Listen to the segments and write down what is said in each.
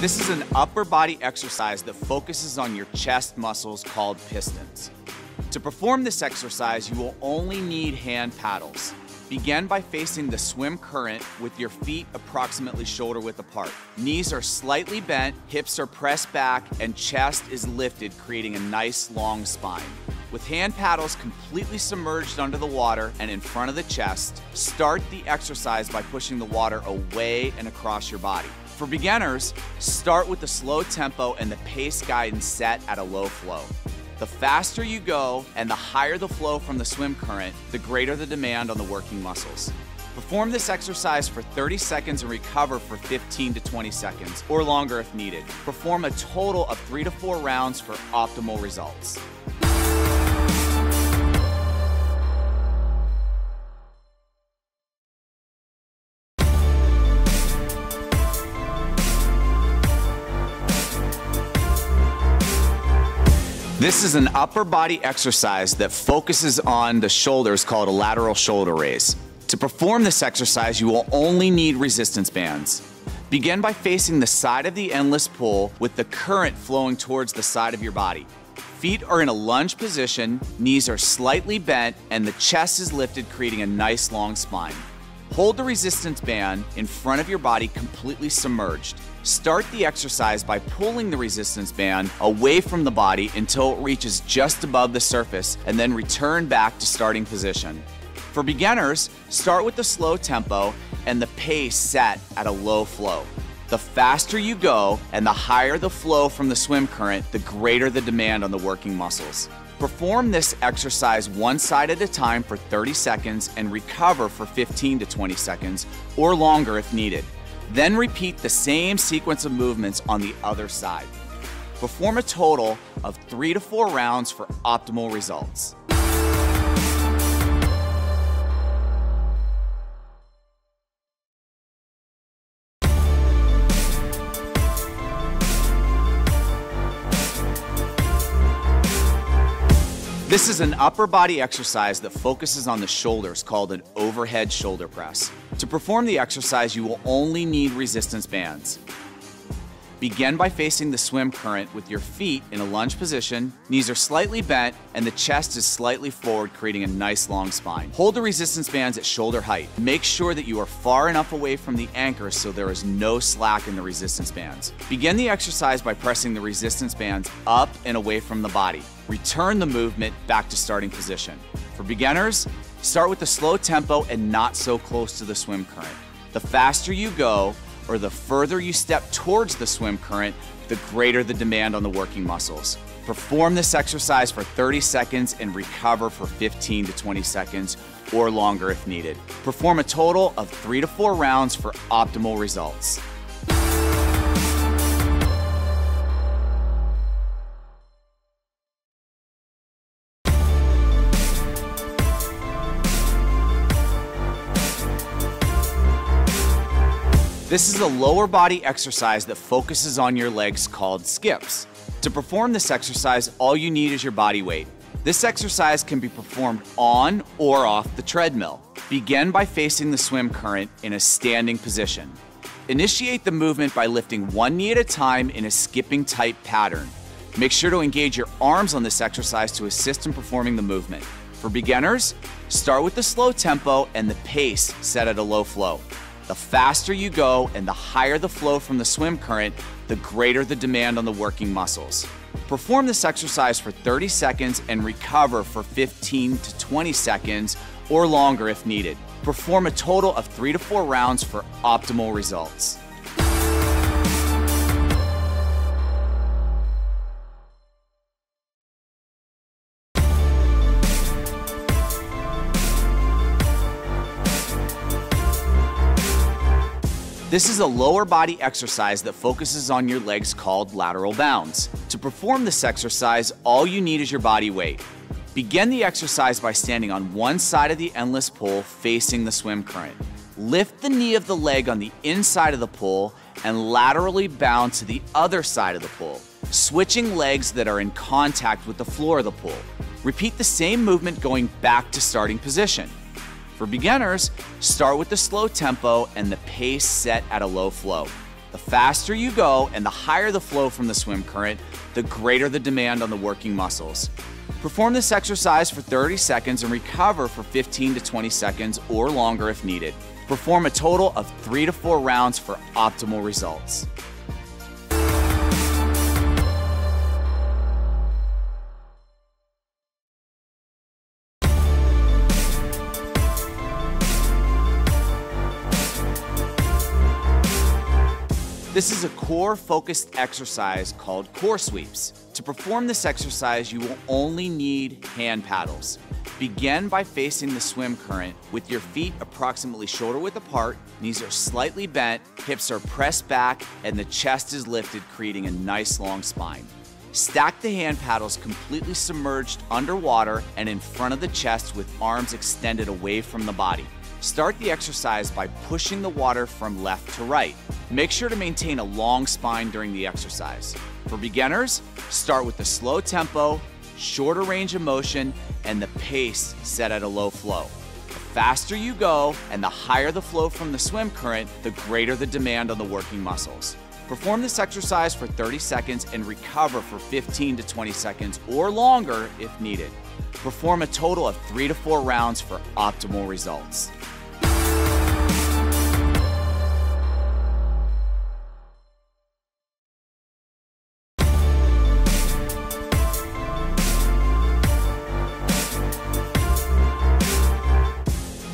This is an upper body exercise that focuses on your chest muscles called pistons. To perform this exercise, you will only need hand paddles. Begin by facing the swim current with your feet approximately shoulder width apart. Knees are slightly bent, hips are pressed back, and chest is lifted, creating a nice long spine. With hand paddles completely submerged under the water and in front of the chest, start the exercise by pushing the water away and across your body. For beginners, start with the slow tempo and the pace guidance set at a low flow. The faster you go and the higher the flow from the swim current, the greater the demand on the working muscles. Perform this exercise for 30 seconds and recover for 15 to 20 seconds, or longer if needed. Perform a total of three to four rounds for optimal results. This is an upper body exercise that focuses on the shoulders called a lateral shoulder raise. To perform this exercise, you will only need resistance bands. Begin by facing the side of the endless pool with the current flowing towards the side of your body. Feet are in a lunge position, knees are slightly bent, and the chest is lifted, creating a nice long spine. Hold the resistance band in front of your body completely submerged. Start the exercise by pulling the resistance band away from the body until it reaches just above the surface and then return back to starting position. For beginners, start with the slow tempo and the pace set at a low flow. The faster you go and the higher the flow from the swim current, the greater the demand on the working muscles. Perform this exercise one side at a time for 30 seconds and recover for 15 to 20 seconds or longer if needed. Then repeat the same sequence of movements on the other side. Perform a total of three to four rounds for optimal results. This is an upper body exercise that focuses on the shoulders called an overhead shoulder press. To perform the exercise, you will only need resistance bands. Begin by facing the swim current with your feet in a lunge position, knees are slightly bent, and the chest is slightly forward, creating a nice long spine. Hold the resistance bands at shoulder height. Make sure that you are far enough away from the anchor so there is no slack in the resistance bands. Begin the exercise by pressing the resistance bands up and away from the body. Return the movement back to starting position. For beginners, start with a slow tempo and not so close to the swim current. The faster you go, or the further you step towards the swim current, the greater the demand on the working muscles. Perform this exercise for 30 seconds and recover for 15 to 20 seconds or longer if needed. Perform a total of three to four rounds for optimal results. This is a lower body exercise that focuses on your legs called skips. To perform this exercise, all you need is your body weight. This exercise can be performed on or off the treadmill. Begin by facing the swim current in a standing position. Initiate the movement by lifting one knee at a time in a skipping type pattern. Make sure to engage your arms on this exercise to assist in performing the movement. For beginners, start with the slow tempo and the pace set at a low flow. The faster you go and the higher the flow from the swim current, the greater the demand on the working muscles. Perform this exercise for 30 seconds and recover for 15 to 20 seconds or longer if needed. Perform a total of three to four rounds for optimal results. This is a lower body exercise that focuses on your legs called lateral bounds. To perform this exercise, all you need is your body weight. Begin the exercise by standing on one side of the endless pool facing the swim current. Lift the knee of the leg on the inside of the pool and laterally bound to the other side of the pool, switching legs that are in contact with the floor of the pool. Repeat the same movement going back to starting position. For beginners, start with the slow tempo and the pace set at a low flow. The faster you go and the higher the flow from the swim current, the greater the demand on the working muscles. Perform this exercise for 30 seconds and recover for 15 to 20 seconds or longer if needed. Perform a total of three to four rounds for optimal results. This is a core focused exercise called core sweeps. To perform this exercise, you will only need hand paddles. Begin by facing the swim current with your feet approximately shoulder width apart, knees are slightly bent, hips are pressed back, and the chest is lifted, creating a nice long spine. Stack the hand paddles completely submerged underwater and in front of the chest with arms extended away from the body. Start the exercise by pushing the water from left to right. Make sure to maintain a long spine during the exercise. For beginners, start with a slow tempo, shorter range of motion, and the pace set at a low flow. The faster you go and the higher the flow from the swim current, the greater the demand on the working muscles. Perform this exercise for 30 seconds and recover for 15 to 20 seconds or longer if needed. Perform a total of three to four rounds for optimal results.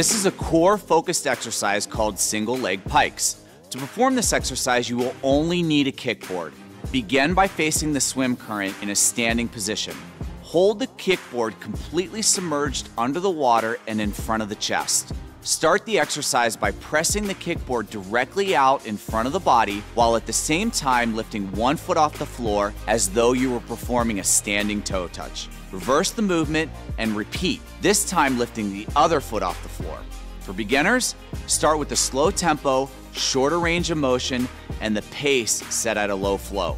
This is a core focused exercise called single leg pikes. To perform this exercise, you will only need a kickboard. Begin by facing the swim current in a standing position. Hold the kickboard completely submerged under the water and in front of the chest. Start the exercise by pressing the kickboard directly out in front of the body while at the same time lifting one foot off the floor as though you were performing a standing toe touch. Reverse the movement and repeat, this time lifting the other foot off the floor. For beginners, start with a slow tempo, shorter range of motion, and the pace set at a low flow.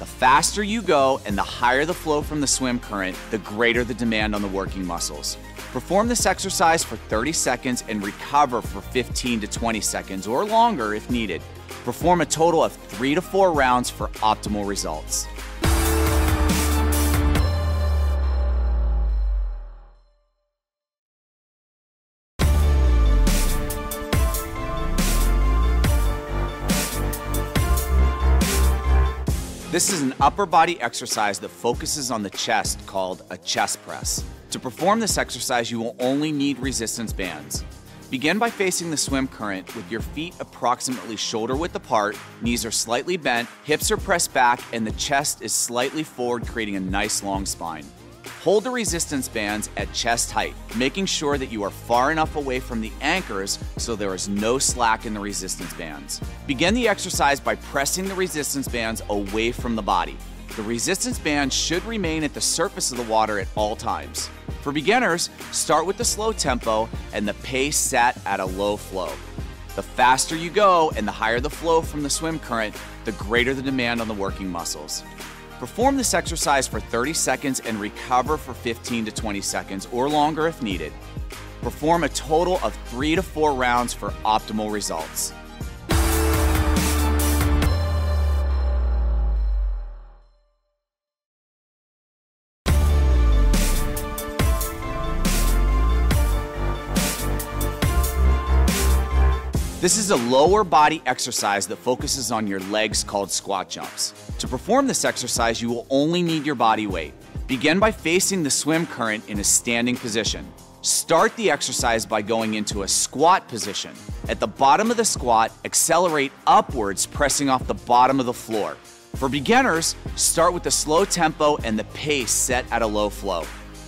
The faster you go and the higher the flow from the swim current, the greater the demand on the working muscles. Perform this exercise for 30 seconds and recover for 15 to 20 seconds or longer if needed. Perform a total of three to four rounds for optimal results. This is an upper body exercise that focuses on the chest called a chest press. To perform this exercise, you will only need resistance bands. Begin by facing the swim current with your feet approximately shoulder width apart, knees are slightly bent, hips are pressed back, and the chest is slightly forward, creating a nice long spine. Hold the resistance bands at chest height, making sure that you are far enough away from the anchors so there is no slack in the resistance bands. Begin the exercise by pressing the resistance bands away from the body. The resistance band should remain at the surface of the water at all times. For beginners, start with the slow tempo and the pace set at a low flow. The faster you go and the higher the flow from the swim current, the greater the demand on the working muscles. Perform this exercise for 30 seconds and recover for 15 to 20 seconds or longer if needed. Perform a total of three to four rounds for optimal results. This is a lower body exercise that focuses on your legs called squat jumps. To perform this exercise, you will only need your body weight. Begin by facing the swim current in a standing position. Start the exercise by going into a squat position. At the bottom of the squat, accelerate upwards, pressing off the bottom of the floor. For beginners, start with a slow tempo and the pace set at a low flow.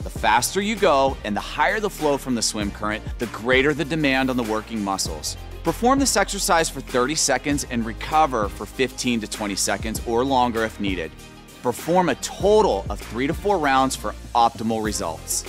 The faster you go and the higher the flow from the swim current, the greater the demand on the working muscles. Perform this exercise for 30 seconds and recover for 15 to 20 seconds or longer if needed. Perform a total of three to four rounds for optimal results.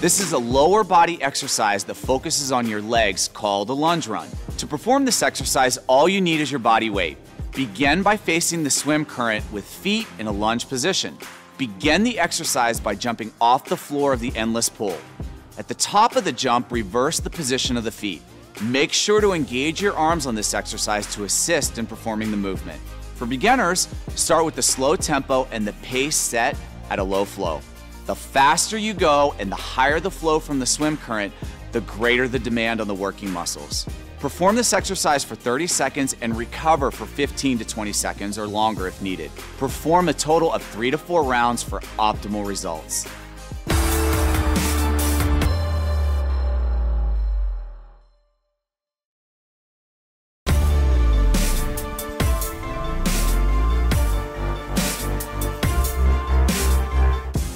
This is a lower body exercise that focuses on your legs called a lunge run. To perform this exercise, all you need is your body weight. Begin by facing the swim current with feet in a lunge position. Begin the exercise by jumping off the floor of the endless pool. At the top of the jump, reverse the position of the feet. Make sure to engage your arms on this exercise to assist in performing the movement. For beginners, start with the slow tempo and the pace set at a low flow. The faster you go and the higher the flow from the swim current, the greater the demand on the working muscles. Perform this exercise for 30 seconds and recover for 15 to 20 seconds or longer if needed. Perform a total of three to four rounds for optimal results.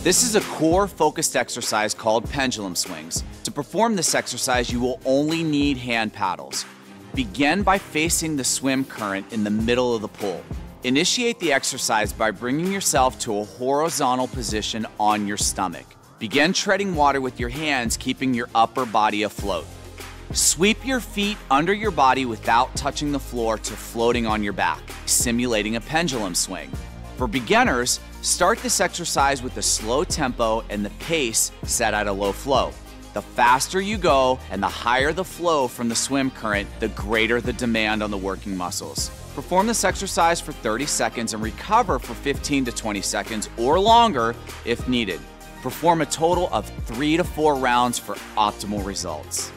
This is a core focused exercise called pendulum swings. To perform this exercise, you will only need hand paddles. Begin by facing the swim current in the middle of the pool. Initiate the exercise by bringing yourself to a horizontal position on your stomach. Begin treading water with your hands, keeping your upper body afloat. Sweep your feet under your body without touching the floor to floating on your back, simulating a pendulum swing. For beginners, start this exercise with a slow tempo and the pace set at a low flow. The faster you go and the higher the flow from the swim current, the greater the demand on the working muscles. Perform this exercise for 30 seconds and recover for 15 to 20 seconds or longer if needed. Perform a total of three to four rounds for optimal results.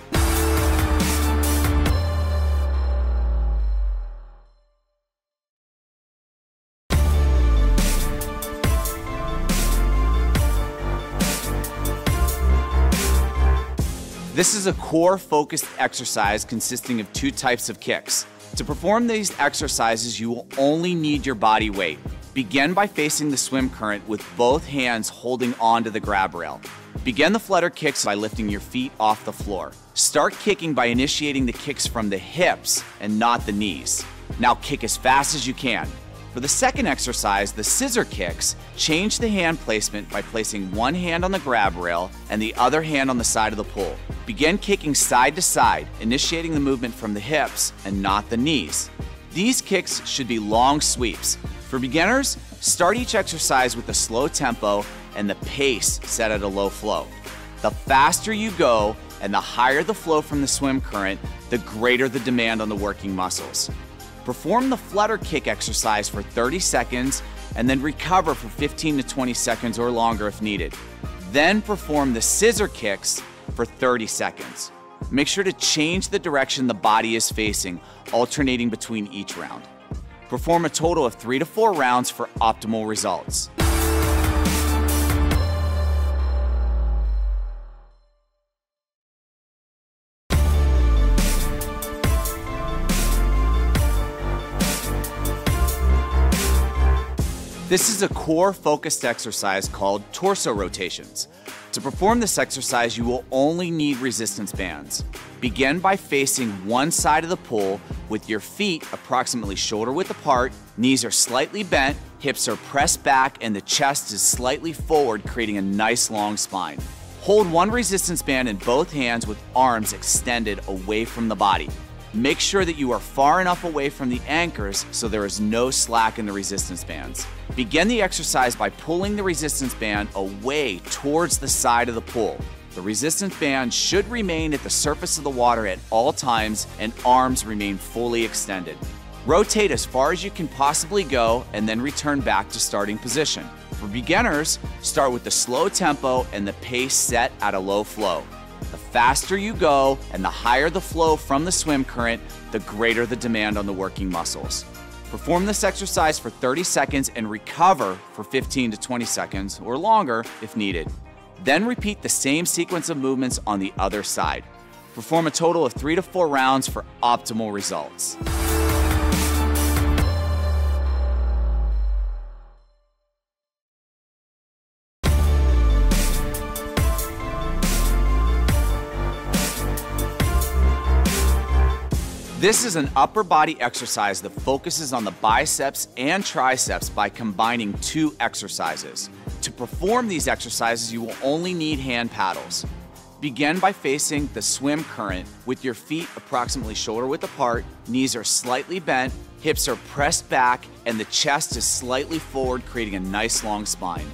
This is a core focused exercise consisting of two types of kicks. To perform these exercises, you will only need your body weight. Begin by facing the swim current with both hands holding onto the grab rail. Begin the flutter kicks by lifting your feet off the floor. Start kicking by initiating the kicks from the hips and not the knees. Now kick as fast as you can. For the second exercise, the scissor kicks, change the hand placement by placing one hand on the grab rail and the other hand on the side of the pool. Begin kicking side to side, initiating the movement from the hips and not the knees. These kicks should be long sweeps. For beginners, start each exercise with a slow tempo and the pace set at a low flow. The faster you go and the higher the flow from the swim current, the greater the demand on the working muscles. Perform the flutter kick exercise for 30 seconds and then recover for 15 to 20 seconds or longer if needed. Then perform the scissor kicks for 30 seconds. Make sure to change the direction the body is facing, alternating between each round. Perform a total of three to four rounds for optimal results. This is a core focused exercise called torso rotations. To perform this exercise, you will only need resistance bands. Begin by facing one side of the pool with your feet approximately shoulder width apart, knees are slightly bent, hips are pressed back, and the chest is slightly forward, creating a nice long spine. Hold one resistance band in both hands with arms extended away from the body. Make sure that you are far enough away from the anchors so there is no slack in the resistance bands. Begin the exercise by pulling the resistance band away towards the side of the pool. The resistance band should remain at the surface of the water at all times and arms remain fully extended. Rotate as far as you can possibly go and then return back to starting position. For beginners, start with the slow tempo and the pace set at a low flow. Faster you go and the higher the flow from the swim current, the greater the demand on the working muscles. Perform this exercise for 30 seconds and recover for 15 to 20 seconds or longer if needed. Then repeat the same sequence of movements on the other side. Perform a total of three to four rounds for optimal results. This is an upper body exercise that focuses on the biceps and triceps by combining two exercises. To perform these exercises, you will only need hand paddles. Begin by facing the swim current with your feet approximately shoulder width apart, knees are slightly bent, hips are pressed back, and the chest is slightly forward, creating a nice long spine.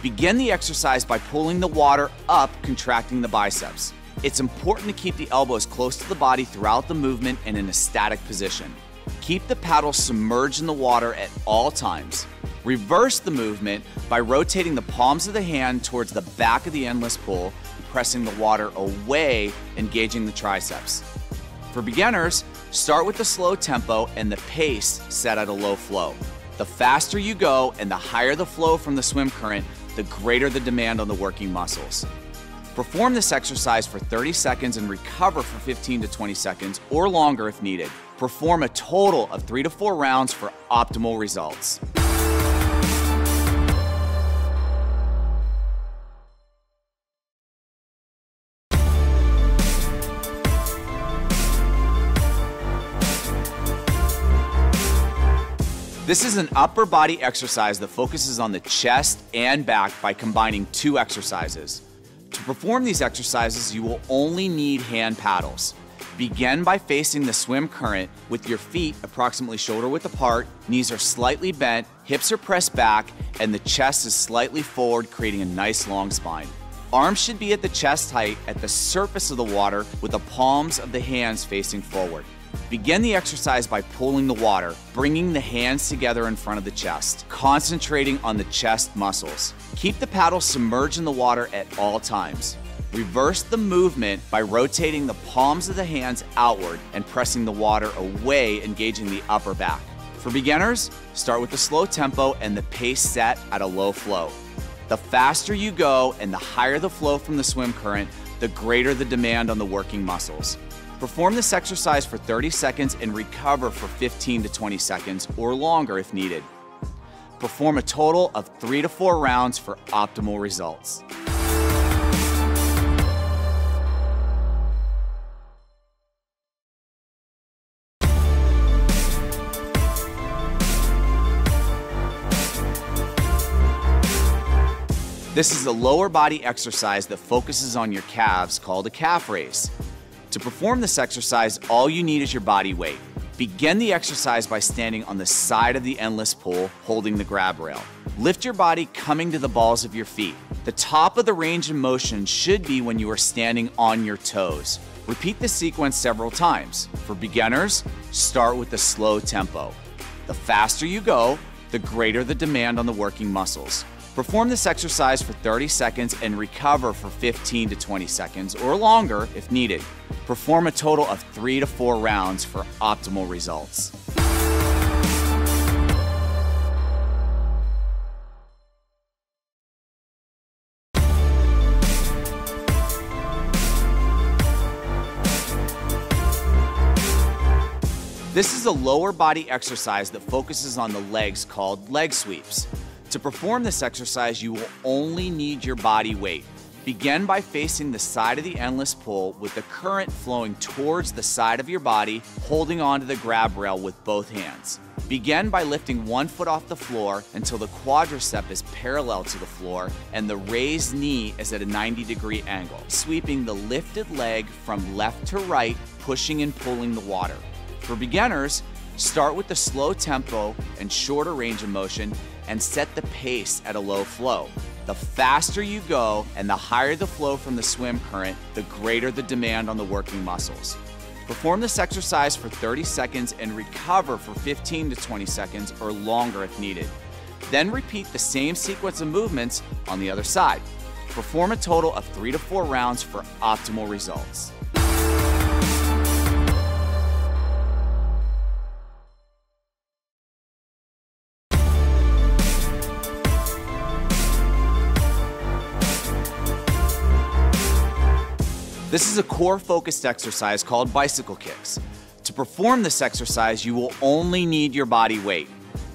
Begin the exercise by pulling the water up, contracting the biceps. It's important to keep the elbows close to the body throughout the movement and in a static position. Keep the paddle submerged in the water at all times. Reverse the movement by rotating the palms of the hand towards the back of the endless pool, pressing the water away, engaging the triceps. For beginners, start with the slow tempo and the pace set at a low flow. The faster you go and the higher the flow from the swim current, the greater the demand on the working muscles. Perform this exercise for 30 seconds and recover for 15 to 20 seconds or longer if needed. Perform a total of three to four rounds for optimal results. This is an upper body exercise that focuses on the chest and back by combining two exercises. To perform these exercises, you will only need hand paddles. Begin by facing the swim current with your feet approximately shoulder width apart, knees are slightly bent, hips are pressed back, and the chest is slightly forward, creating a nice long spine. Arms should be at the chest height at the surface of the water with the palms of the hands facing forward. Begin the exercise by pulling the water, bringing the hands together in front of the chest, concentrating on the chest muscles. Keep the paddle submerged in the water at all times. Reverse the movement by rotating the palms of the hands outward and pressing the water away, engaging the upper back. For beginners, start with the slow tempo and the pace set at a low flow. The faster you go and the higher the flow from the swim current, the greater the demand on the working muscles. Perform this exercise for 30 seconds and recover for 15 to 20 seconds or longer if needed. Perform a total of three to four rounds for optimal results. This is a lower body exercise that focuses on your calves called a calf raise. To perform this exercise, all you need is your body weight. Begin the exercise by standing on the side of the endless pool, holding the grab rail. Lift your body coming to the balls of your feet. The top of the range of motion should be when you are standing on your toes. Repeat the sequence several times. For beginners, start with a slow tempo. The faster you go, the greater the demand on the working muscles. Perform this exercise for 30 seconds and recover for 15 to 20 seconds or longer if needed. Perform a total of three to four rounds for optimal results. This is a lower body exercise that focuses on the legs called leg sweeps. To perform this exercise, you will only need your body weight. Begin by facing the side of the endless pool with the current flowing towards the side of your body, holding onto the grab rail with both hands. Begin by lifting one foot off the floor until the quadricep is parallel to the floor and the raised knee is at a 90 degree angle, sweeping the lifted leg from left to right, pushing and pulling the water. For beginners, start with the slow tempo and shorter range of motion and set the pace at a low flow. The faster you go and the higher the flow from the swim current, the greater the demand on the working muscles. Perform this exercise for 30 seconds and recover for 15 to 20 seconds or longer if needed. Then repeat the same sequence of movements on the other side. Perform a total of three to four rounds for optimal results. This is a core focused exercise called bicycle kicks. To perform this exercise, you will only need your body weight.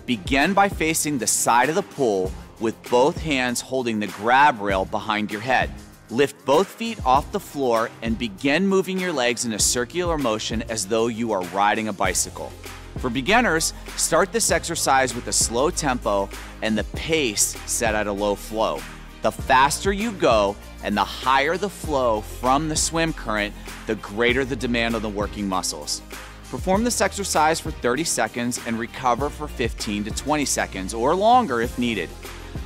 Begin by facing the side of the pool with both hands holding the grab rail behind your head. Lift both feet off the floor and begin moving your legs in a circular motion as though you are riding a bicycle. For beginners, start this exercise with a slow tempo and the pace set at a low flow. The faster you go and the higher the flow from the swim current, the greater the demand on the working muscles. Perform this exercise for 30 seconds and recover for 15 to 20 seconds or longer if needed.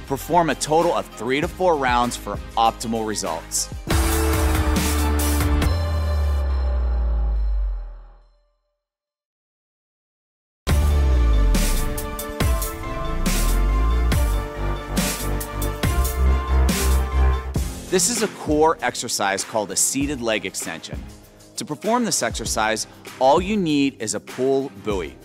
Perform a total of three to four rounds for optimal results. This is a core exercise called a seated leg extension. To perform this exercise, all you need is a pool buoy.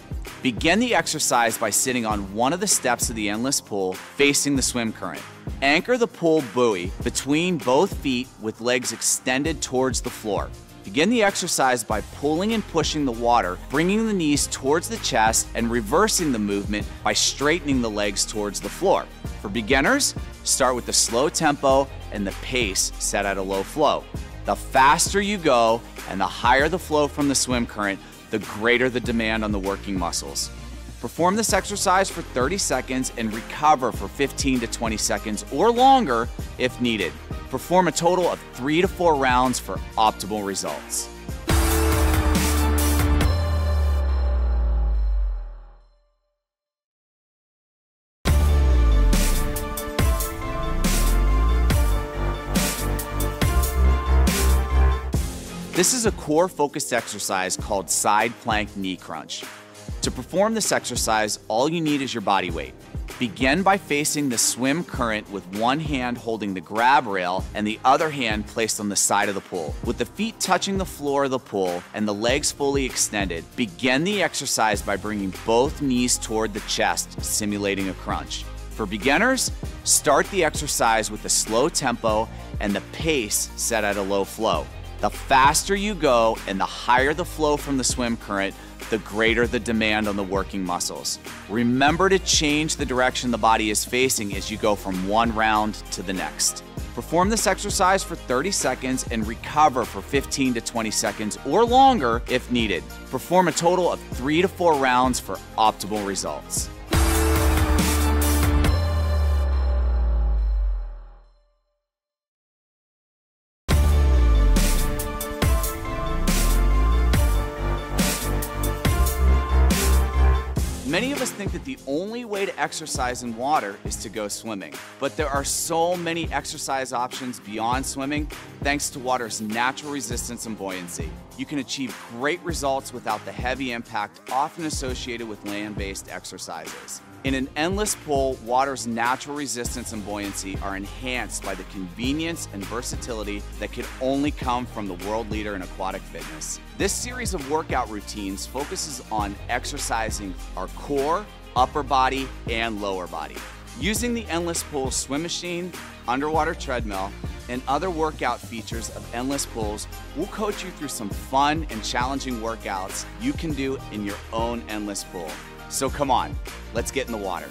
Begin the exercise by sitting on one of the steps of the endless pool facing the swim current. Anchor the pool buoy between both feet with legs extended towards the floor. Begin the exercise by pulling and pushing the water, bringing the knees towards the chest and reversing the movement by straightening the legs towards the floor. For beginners, start with a slow tempo and the pace set at a low flow. The faster you go and the higher the flow from the swim current, the greater the demand on the working muscles. Perform this exercise for 30 seconds and recover for 15 to 20 seconds or longer if needed. Perform a total of three to four rounds for optimal results. This is a core focused exercise called side plank knee crunch. To perform this exercise, all you need is your body weight. Begin by facing the swim current with one hand holding the grab rail and the other hand placed on the side of the pool. With the feet touching the floor of the pool and the legs fully extended, begin the exercise by bringing both knees toward the chest, simulating a crunch. For beginners, start the exercise with a slow tempo and the pace set at a low flow. The faster you go and the higher the flow from the swim current, the greater the demand on the working muscles. Remember to change the direction the body is facing as you go from one round to the next. Perform this exercise for 30 seconds and recover for 15 to 20 seconds or longer if needed. Perform a total of three to four rounds for optimal results. Think that the only way to exercise in water is to go swimming. But there are so many exercise options beyond swimming thanks to water's natural resistance and buoyancy. You can achieve great results without the heavy impact often associated with land-based exercises. In an endless pool, water's natural resistance and buoyancy are enhanced by the convenience and versatility that could only come from the world leader in aquatic fitness. This series of workout routines focuses on exercising our core, upper body, and lower body. Using the Endless Pool swim machine, underwater treadmill, and other workout features of Endless Pools, we'll coach you through some fun and challenging workouts you can do in your own Endless Pool. So come on, let's get in the water.